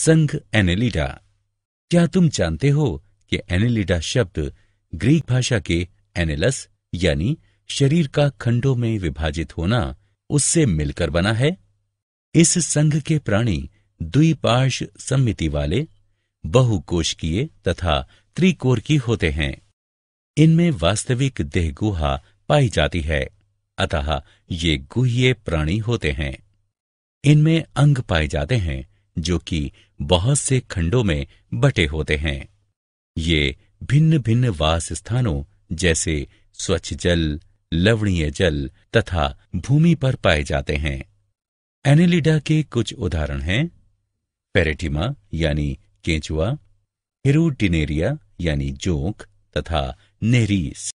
संघ एनेलिडा। क्या तुम जानते हो कि एनेलिडा शब्द ग्रीक भाषा के एनेलस, यानी शरीर का खंडों में विभाजित होना, उससे मिलकर बना है? इस संघ के प्राणी द्विपार्श सम्मिति वाले बहुकोशकीय तथा त्रिकोर की होते हैं। इनमें वास्तविक देह गुहा पाई जाती है, अतः ये गुह्य प्राणी होते हैं। इनमें अंग पाए जाते हैं जो कि बहुत से खंडों में बटे होते हैं। ये भिन्न भिन्न वास स्थानों जैसे स्वच्छ जल, लवणीय जल तथा भूमि पर पाए जाते हैं। एनेलिडा के कुछ उदाहरण हैं। पेरेटिमा यानी केंचुआ, हिरूटिनेरिया यानी जोंक तथा नेरीस।